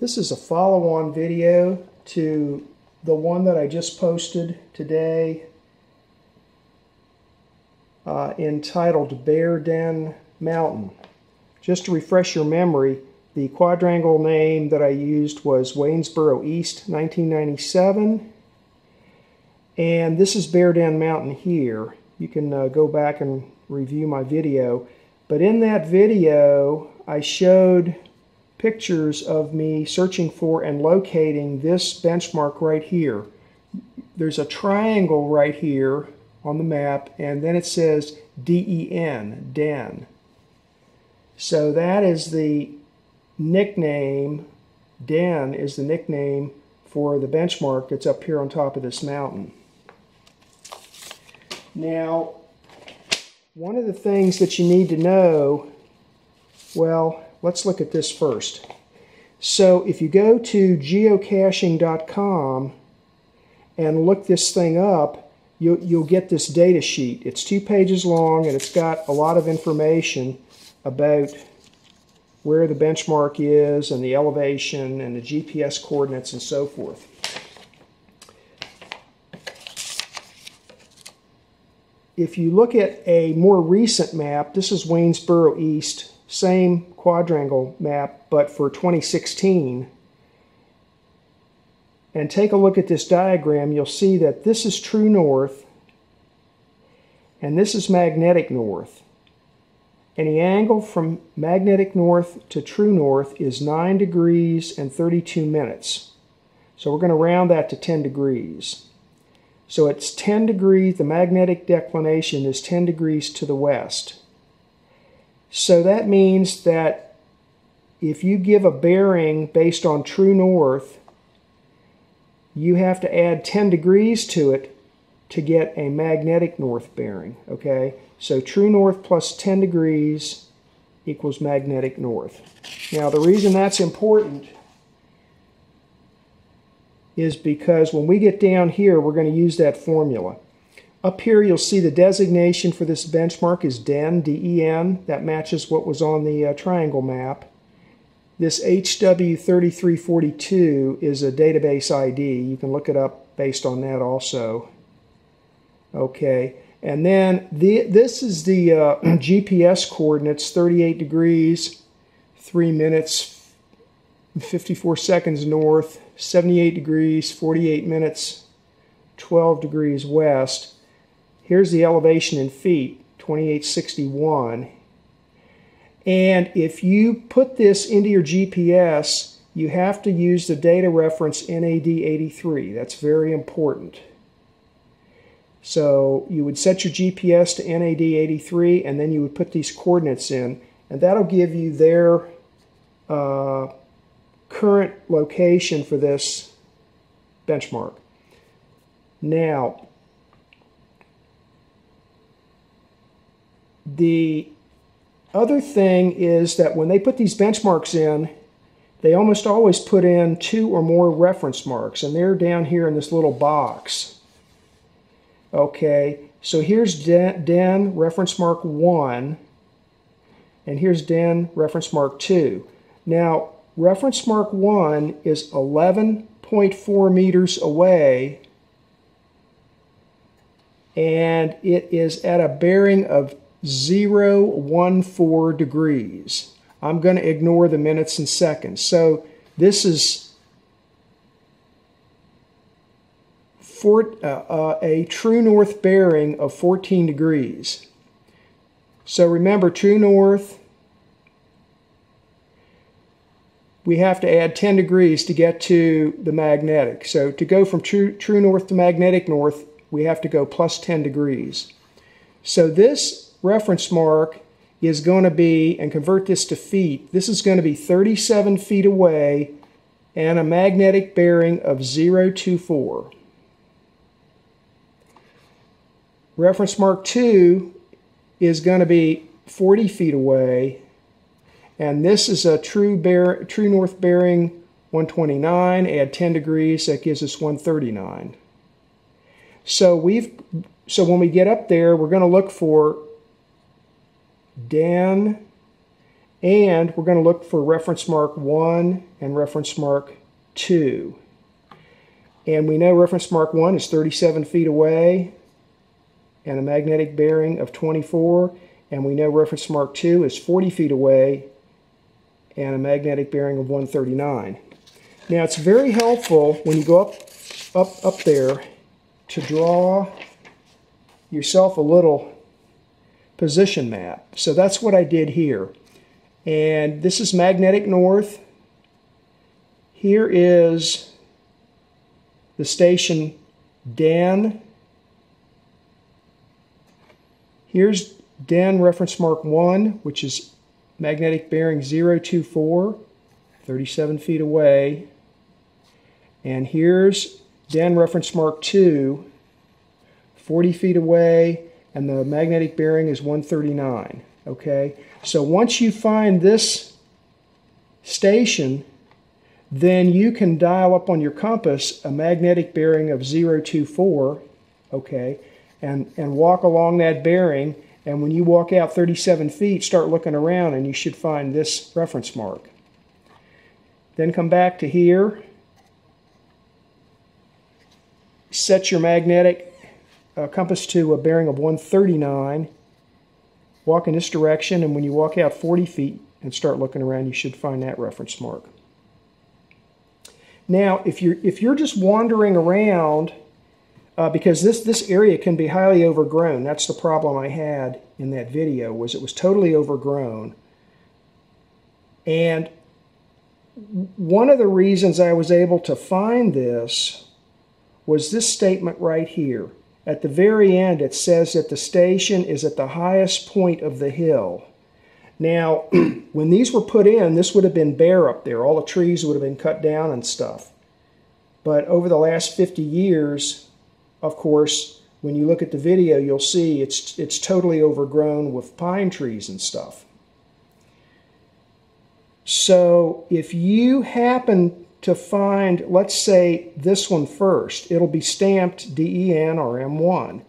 This is a follow-on video to the one that I just posted today uh, entitled Bear Den Mountain. Just to refresh your memory, the quadrangle name that I used was Waynesboro East 1997 and this is Bear Den Mountain here. You can uh, go back and review my video. But in that video, I showed pictures of me searching for and locating this benchmark right here. There's a triangle right here on the map, and then it says D-E-N, Den. So that is the nickname, Den is the nickname for the benchmark that's up here on top of this mountain. Now, one of the things that you need to know, well, let's look at this first. So if you go to geocaching.com and look this thing up, you'll, you'll get this data sheet. It's two pages long and it's got a lot of information about where the benchmark is and the elevation and the GPS coordinates and so forth. If you look at a more recent map, this is Waynesboro East, same quadrangle map, but for 2016, and take a look at this diagram, you'll see that this is true north, and this is magnetic north. And the angle from magnetic north to true north is 9 degrees and 32 minutes. So we're going to round that to 10 degrees. So it's 10 degrees, the magnetic declination is 10 degrees to the west. So that means that if you give a bearing based on true north, you have to add 10 degrees to it to get a magnetic north bearing, okay? So true north plus 10 degrees equals magnetic north. Now the reason that's important is because when we get down here, we're going to use that formula. Up here, you'll see the designation for this benchmark is DEN, D-E-N. That matches what was on the uh, triangle map. This HW3342 is a database ID. You can look it up based on that also. Okay, and then the, this is the uh, GPS coordinates, 38 degrees, 3 minutes, 54 seconds north, 78 degrees, 48 minutes, 12 degrees west. Here's the elevation in feet, 2861. And if you put this into your GPS, you have to use the data reference NAD83. That's very important. So you would set your GPS to NAD83 and then you would put these coordinates in and that'll give you their uh, current location for this benchmark. Now, the other thing is that when they put these benchmarks in, they almost always put in two or more reference marks, and they're down here in this little box. Okay, so here's Den, Den reference mark 1, and here's Den reference mark 2. Now, reference mark 1 is 11.4 meters away and it is at a bearing of 014 degrees. I'm going to ignore the minutes and seconds. So this is for, uh, uh, a true north bearing of 14 degrees. So remember, true north we have to add 10 degrees to get to the magnetic. So to go from true, true north to magnetic north, we have to go plus 10 degrees. So this reference mark is going to be, and convert this to feet, this is going to be 37 feet away and a magnetic bearing of 024. Reference mark 2 is going to be 40 feet away and this is a true, bear, true north bearing 129, add 10 degrees, that gives us 139. So we've so when we get up there, we're going to look for Den And we're going to look for reference mark 1 and reference mark 2. And we know reference mark 1 is 37 feet away and a magnetic bearing of 24. And we know reference mark 2 is 40 feet away and a magnetic bearing of 139. Now it's very helpful when you go up, up, up there to draw yourself a little position map. So that's what I did here. And this is magnetic north. Here is the station Den. Here's Den reference mark 1, which is magnetic bearing 024, 37 feet away. And here's Den reference mark 2, 40 feet away, and the magnetic bearing is 139. Okay, so once you find this station, then you can dial up on your compass a magnetic bearing of 024, okay, and, and walk along that bearing. And when you walk out 37 feet, start looking around and you should find this reference mark. Then come back to here, set your magnetic compass to a bearing of 139. Walk in this direction, and when you walk out 40 feet and start looking around, you should find that reference mark. Now, if you're, if you're just wandering around, uh, because this, this area can be highly overgrown, that's the problem I had in that video, was it was totally overgrown. And one of the reasons I was able to find this was this statement right here. At the very end, it says that the station is at the highest point of the hill. Now, when these were put in, this would have been bare up there. All the trees would have been cut down and stuff. But over the last 50 years, of course, when you look at the video, you'll see it's, it's totally overgrown with pine trees and stuff. So if you happen to find, let's say, this one first. It'll be stamped DEN or M1.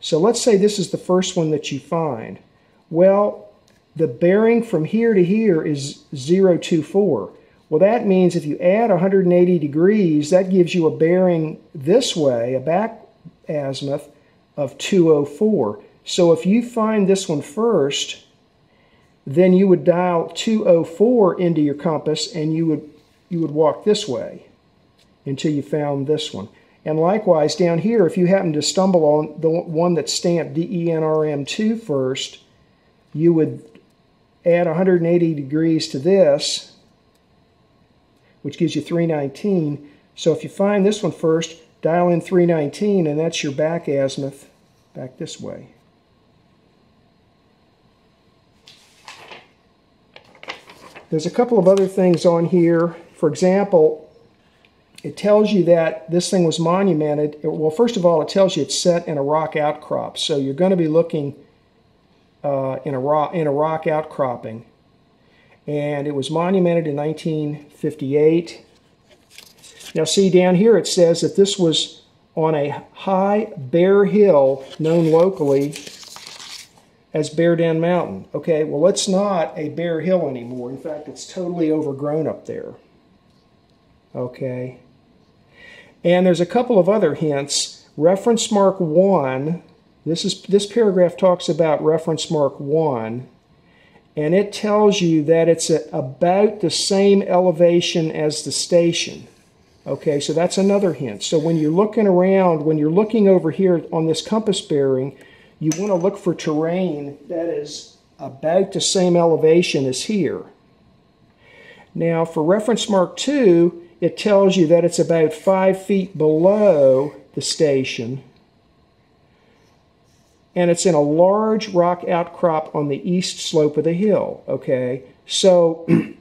So let's say this is the first one that you find. Well, the bearing from here to here is 024. Well, that means if you add 180 degrees, that gives you a bearing this way, a back azimuth of 204. So if you find this one first, then you would dial 204 into your compass and you would you would walk this way until you found this one. And likewise, down here, if you happen to stumble on the one that's stamped DENRM2 first, you would add 180 degrees to this, which gives you 319. So if you find this one first, dial in 319, and that's your back azimuth back this way. There's a couple of other things on here for example, it tells you that this thing was monumented. Well, first of all, it tells you it's set in a rock outcrop. So you're going to be looking uh, in, a rock, in a rock outcropping. And it was monumented in 1958. Now see down here it says that this was on a high bare hill known locally as Bear Den Mountain. Okay, well it's not a bare hill anymore. In fact, it's totally overgrown up there. Okay. And there's a couple of other hints. Reference mark 1, this, is, this paragraph talks about reference mark 1, and it tells you that it's a, about the same elevation as the station. Okay, so that's another hint. So when you're looking around, when you're looking over here on this compass bearing, you want to look for terrain that is about the same elevation as here. Now for reference mark 2, it tells you that it's about five feet below the station and it's in a large rock outcrop on the east slope of the hill okay? So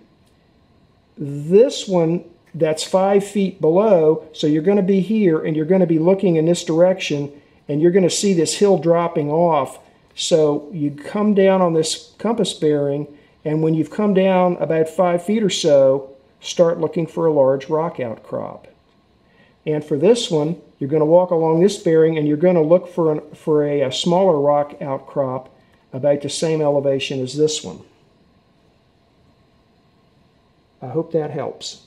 this one that's five feet below so you're going to be here and you're going to be looking in this direction and you're going to see this hill dropping off. So you come down on this compass bearing and when you've come down about five feet or so start looking for a large rock outcrop. And for this one, you're going to walk along this bearing and you're going to look for, an, for a, a smaller rock outcrop about the same elevation as this one. I hope that helps.